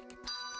Take care.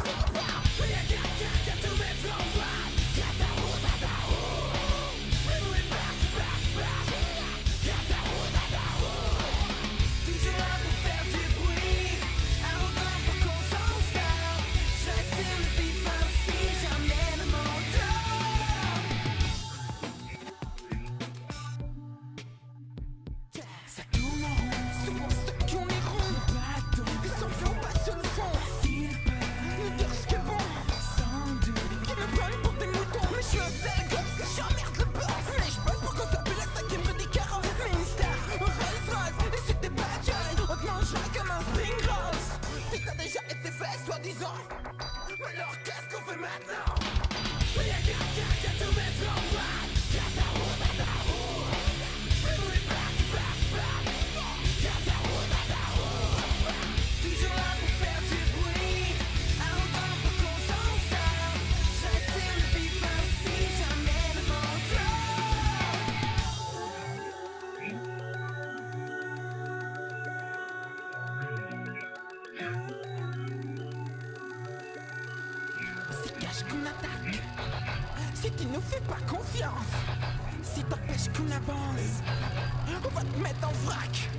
Robię orkiestków i metną Nie gacie, gdzie tu metro qu'on attaque, si tu nous fais pas confiance, si t'empêches qu'on avance, on va te mettre en vrac.